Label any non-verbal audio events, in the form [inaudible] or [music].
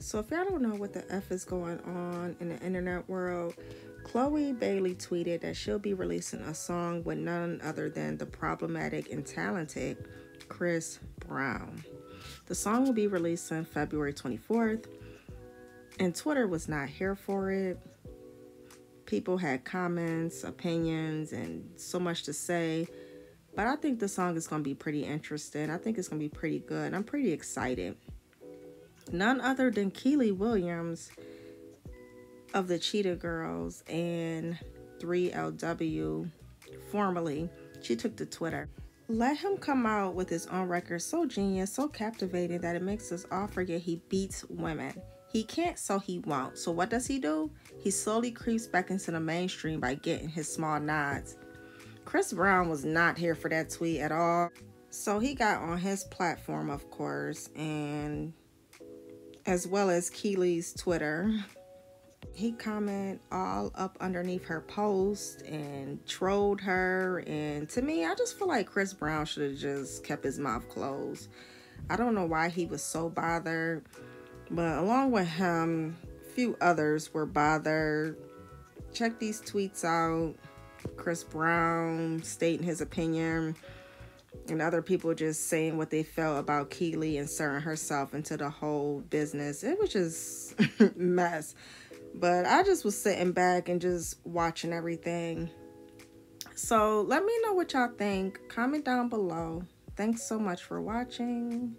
so if y'all don't know what the F is going on in the internet world, Chloe Bailey tweeted that she'll be releasing a song with none other than the problematic and talented Chris Brown. The song will be released on February 24th, and Twitter was not here for it. People had comments, opinions, and so much to say. But I think the song is going to be pretty interesting. I think it's going to be pretty good. I'm pretty excited. None other than Kiely Williams of the Cheetah Girls and 3LW, formerly, she took to Twitter. Let him come out with his own record so genius, so captivating that it makes us all forget he beats women. He can't, so he won't. So what does he do? He slowly creeps back into the mainstream by getting his small nods. Chris Brown was not here for that tweet at all. So he got on his platform, of course, and as well as Kiely's Twitter. He commented all up underneath her post and trolled her. And to me, I just feel like Chris Brown should have just kept his mouth closed. I don't know why he was so bothered, but along with him, few others were bothered. Check these tweets out. Chris Brown stating his opinion and other people just saying what they felt about Kiely inserting herself into the whole business. It was just [laughs] mess. But I just was sitting back and just watching everything. So let me know what y'all think. Comment down below. Thanks so much for watching.